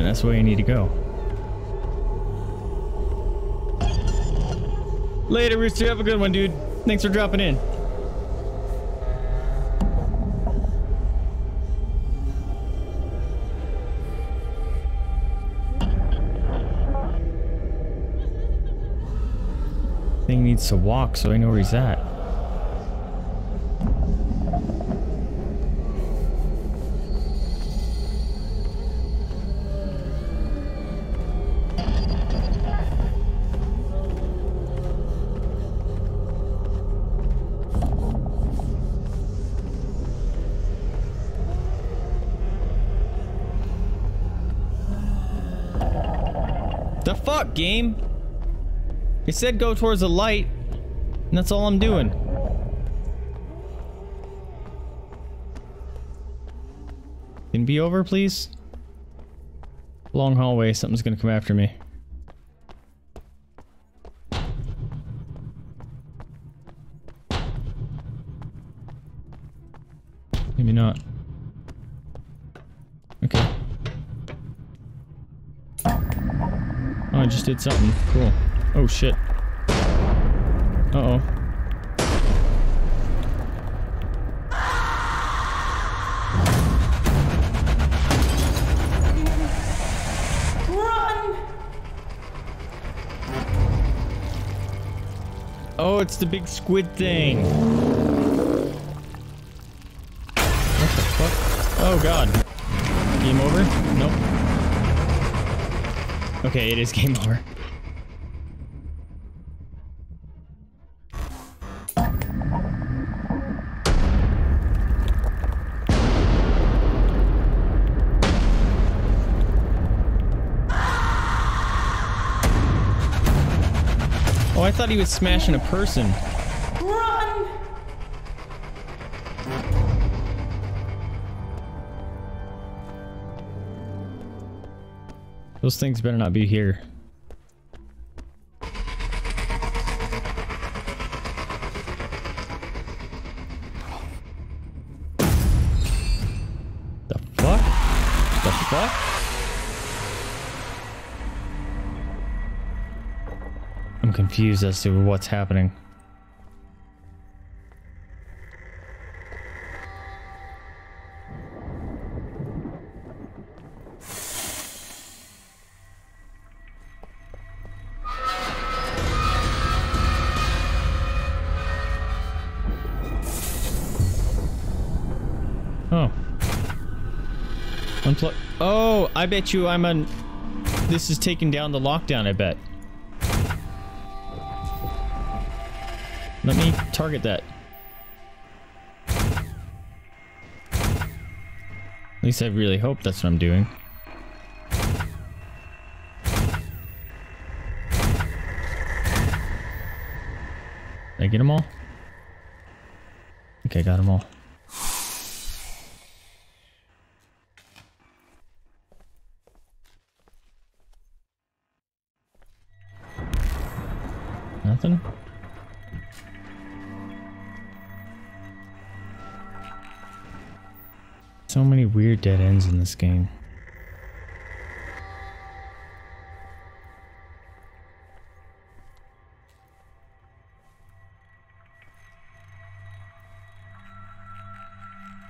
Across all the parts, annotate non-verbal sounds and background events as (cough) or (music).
it, that's the way I need to go. Later, Rooster. Have a good one, dude. Thanks for dropping in. Thing needs to walk so I know where he's at. Fuck, game? It said go towards the light, and that's all I'm doing. Can be over, please? Long hallway, something's gonna come after me. Maybe not. Okay. Oh, I just did something. Cool. Oh, shit. Uh-oh. Run! Oh, it's the big squid thing. What the fuck? Oh, God. Game over? Nope. Okay, it is game over. Oh, I thought he was smashing a person. Those things better not be here. The fuck? The fuck? I'm confused as to what's happening. Oh, I bet you I'm on. This is taking down the lockdown, I bet. Let me target that. At least I really hope that's what I'm doing. Did I get them all? Okay, got them all. Nothing? So many weird dead ends in this game.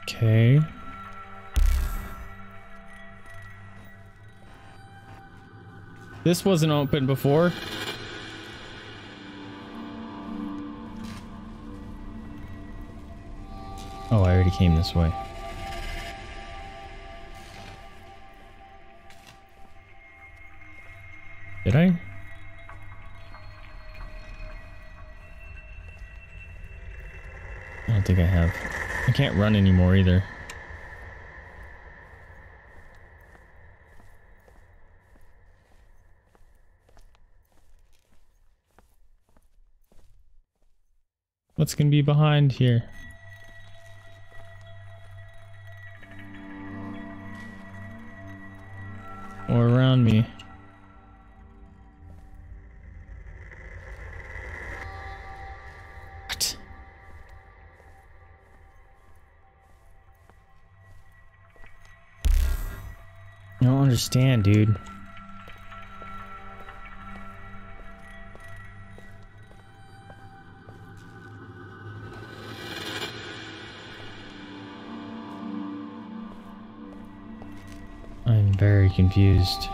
Okay. This wasn't open before. Oh, I already came this way. Did I? I don't think I have. I can't run anymore either. What's gonna be behind here? Around me? What? I don't understand, dude. I'm very confused.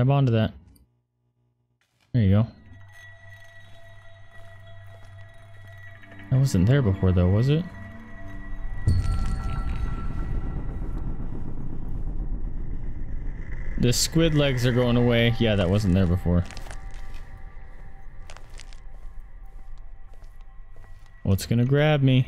Grab onto that. There you go. That wasn't there before though, was it? The squid legs are going away. Yeah, that wasn't there before. What's gonna grab me?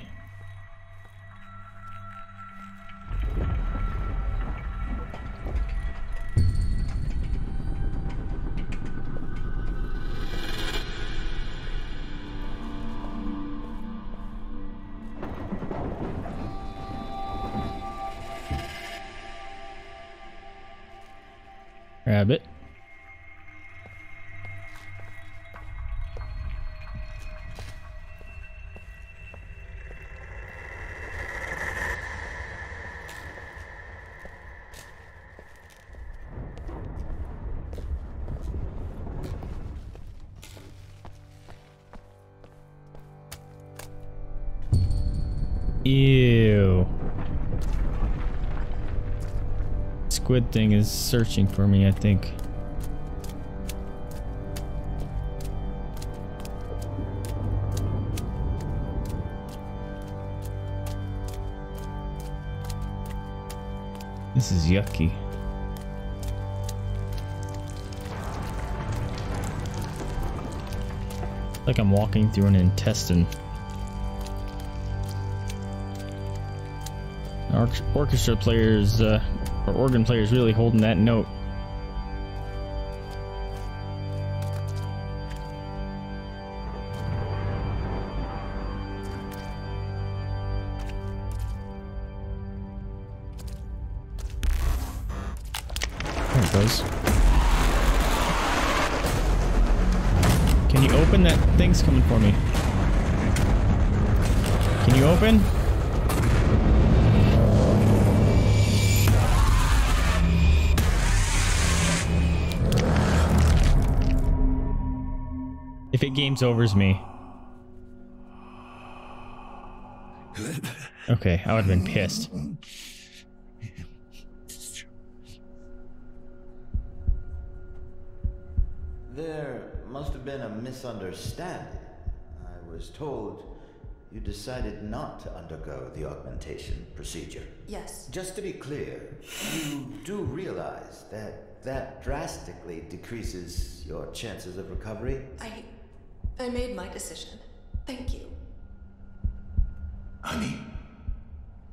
Grab it. Ew. Squid thing is searching for me, I think. This is yucky. Like I'm walking through an intestine. Orchestra players, uh, or organ players really holding that note. If it games overs me. Okay, I would have been pissed. There must have been a misunderstanding. I was told you decided not to undergo the augmentation procedure. Yes. Just to be clear, you do realize that that drastically decreases your chances of recovery? I I made my decision. Thank you. Honey,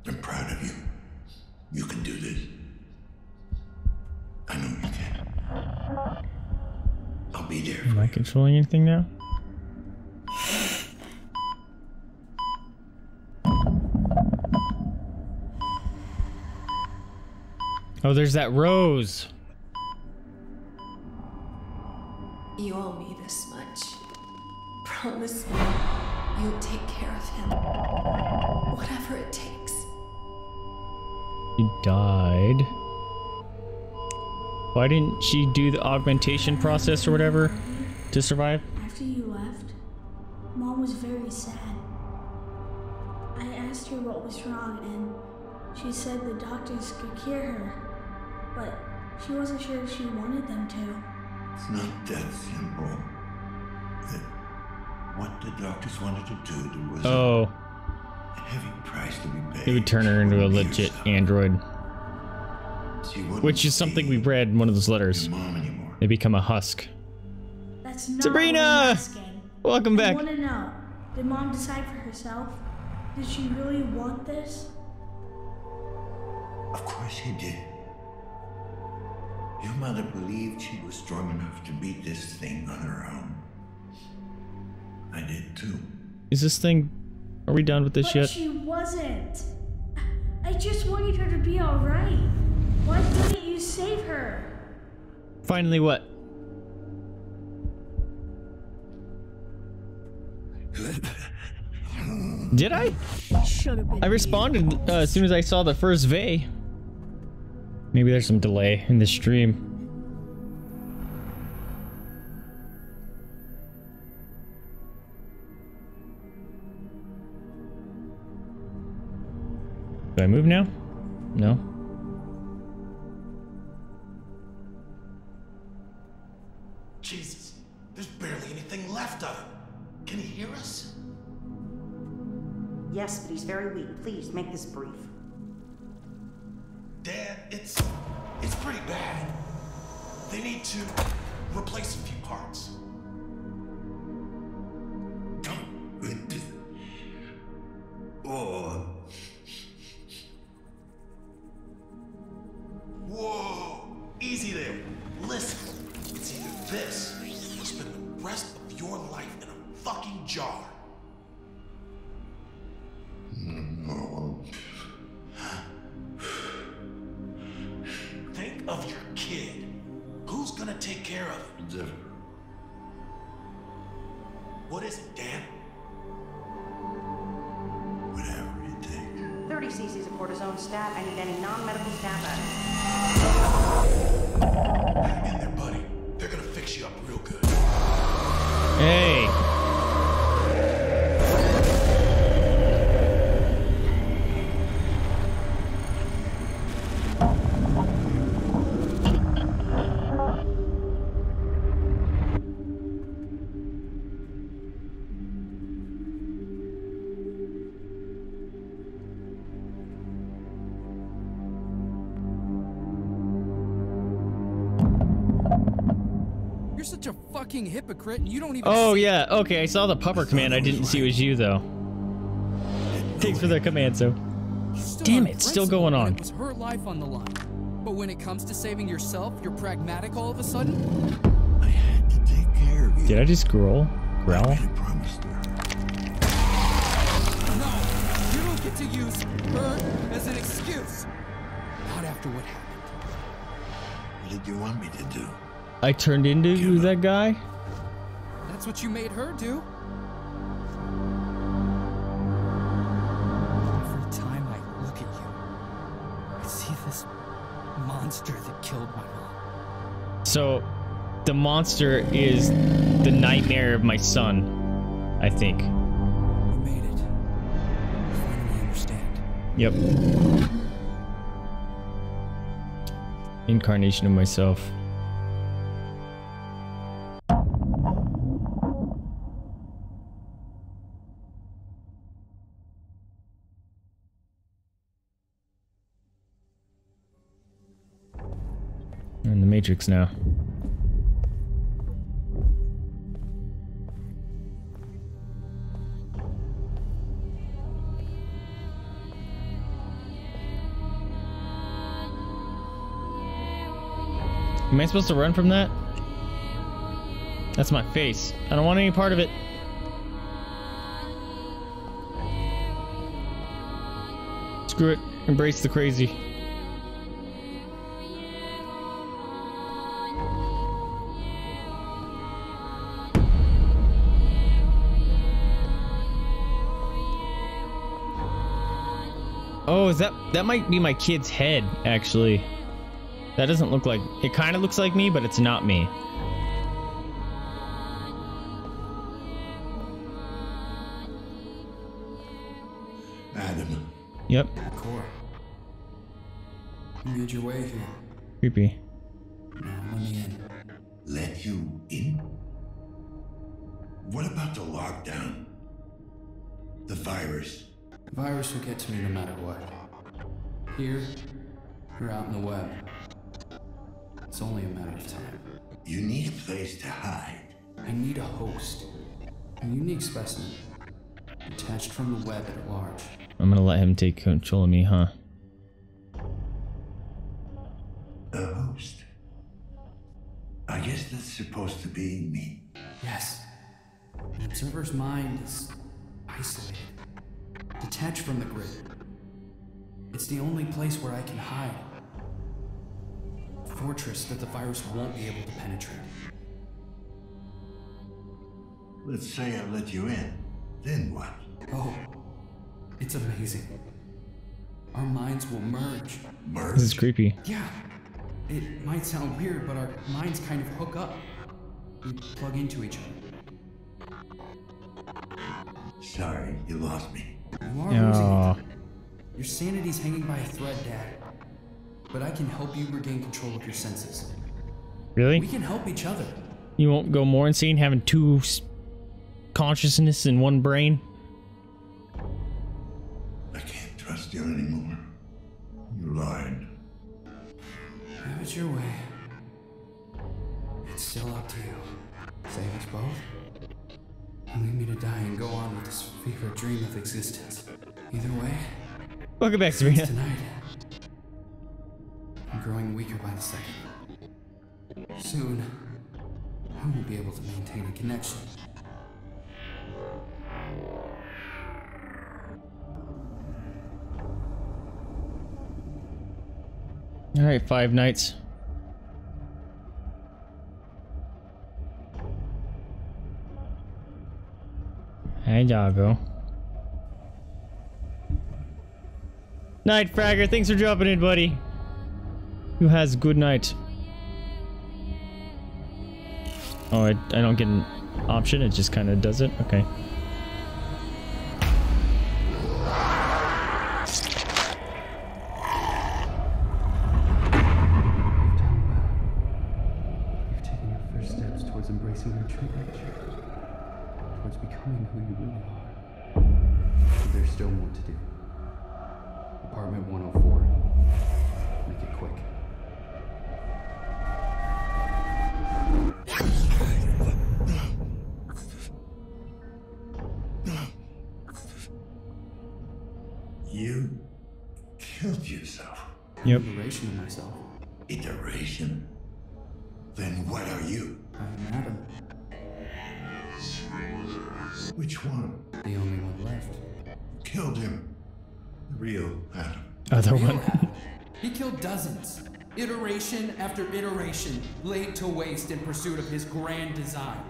I'm proud of you. You can do this. I know you can. I'll be there Am for I you. controlling anything now? Oh, there's that rose. You owe me this much. Promise me you'll take care of him. Whatever it takes. He died. Why didn't she do the augmentation process or whatever to survive? After you left, Mom was very sad. I asked her what was wrong, and she said the doctors could cure her, but she wasn't sure if she wanted them to. It's not that simple. That what the doctors wanted to do, there was Oh, a heavy price to be paid. it would turn her into a She wouldn't be legit android, which is something we read in one of those letters. your mom. They become a husk. That's not Sabrina! what I'm. Welcome I back. want to know, did Mom decide for herself? Did she really want this? Of course she did. Your mother believed she was strong enough to beat this thing on her own. I did too. Is this thing... Are we done with this But yet? she wasn't. I just wanted her to be alright. Why didn't you save her? Finally what? Did I? Been. I responded uh, as soon as I saw the first Vey. Maybe there's some delay in the stream. Do I move now? No. Jesus, there's barely anything left of him. Can he hear us? Yes, but he's very weak. Please make this brief. Easy there. Listen, it's either this or spend the rest fucking hypocrite and you don't even Oh see- yeah, okay, I saw the pupper command. I didn't see it was you though. Thanks for the command, so. Damn on it, still going on. It was her life on the line. But when it comes to saving yourself, you're pragmatic all of a sudden? I had to take care of you. Did I just growl? Growl? I promised her. No, you don't get to use her as an excuse. Not after what happened. What did you want me to do? I turned into that guy? That's what you made her do. Every time I look at you, I see this monster that killed my mom. So, the monster is the nightmare of my son, I think. We made it. I finally understand. Yep. Incarnation of myself. Matrix now. Am I supposed to run from that? That's my face. I don't want any part of it. Screw it. Embrace the crazy. Oh, is that that might be my kid's head actually. That doesn't look like it kind of looks like me, but it's not me. Adam, Yep. Core. You made your way here. Creepy. Now let me in. let you in? What about the lockdown? The virus? Virus will get to me no matter what. Here, or out in the web. It's only a matter of time. You need a place to hide. I need a host. A unique specimen. Detached from the web at large. I'm gonna let him take control of me, huh? A host. I guess that's supposed to be me. Yes. An observer's mind is isolated, detached from the grid. It's the only place where I can hide. A fortress that the virus won't be able to penetrate. Let's say I let you in. Then what? Oh, it's amazing. Our minds will merge. Merge? This is creepy. Yeah, it might sound weird, but our minds kind of hook up. We plug into each other. Sorry, you lost me. You are losing Aw. it. Your sanity's hanging by a thread, Dad. But I can help you regain control of your senses. Really? We can help each other. You won't go more insane having two s- consciousness in one brain? I can't trust you anymore. You lied. Have it your way. It's still up to you. Save us both. And leave me to die and go on with this fever dream of existence. Either way, Welcome back, Sabrina. tonight, I'm growing weaker by the second. Soon, I won't be able to maintain a connection. Alright, five nights. Doggo. Night, Fragger. Thanks for dropping in, buddy. Who has good night? Oh, I, I don't get an option. It just kind of does it. Okay. Yep. Liberation of myself. Iteration? Then what are you? I'm Adam, Which one? the only one left. Killed him. The real Adam. Other Real one. Adam. (laughs) He killed dozens. Iteration after iteration laid to waste in pursuit of his grand design.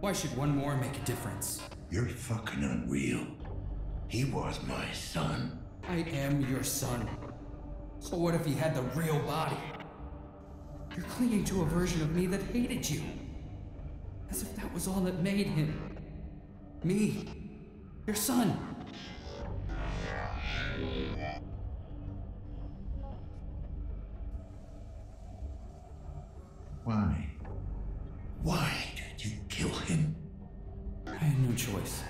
Why should one more make a difference? You're fucking unreal. He was my son. I am your son. So what if he had the real body? You're clinging to a version of me that hated you. As if that was all that made him. Me. Your son. Why? Why did you kill him? I had no choice.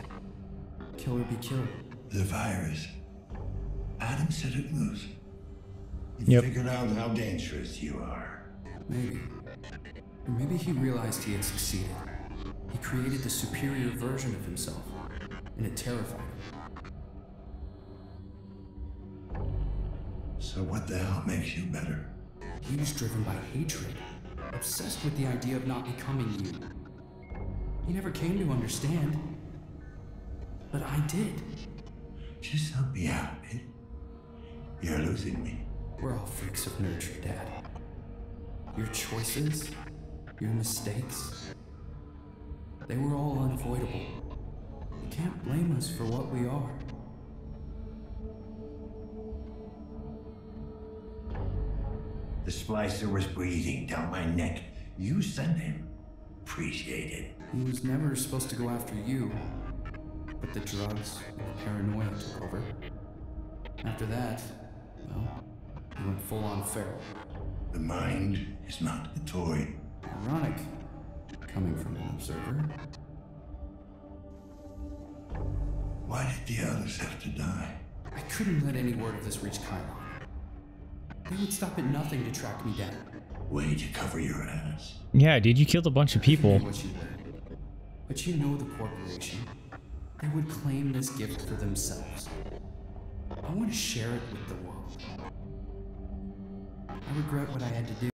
Kill or be killed. The virus. Adam set it loose. He Yep. figured out how dangerous you are. Maybe. Or maybe he realized he had succeeded. He created the superior version of himself, and it terrified him. So what the hell makes you better? He was driven by hatred, obsessed with the idea of not becoming you. He never came to understand. But I did. Just help me out, eh? You're losing me. We're all freaks of nurture, Dad. Your choices, your mistakes, they were all unavoidable. You can't blame us for what we are. The splicer was breathing down my neck. You sent him. Appreciate it. He was never supposed to go after you, but the drugs and the paranoia took over. After that, well, he went full on feral. The mind is not a toy. Ironic, coming from an observer. Why did the others have to die? I couldn't let any word of this reach Chiron. They would stop at nothing to track me down. Way to cover your ass. Yeah, dude, you killed a bunch of people. You. But you know the corporation. They would claim this gift for themselves. I want to share it with the world. I regret what I had to do.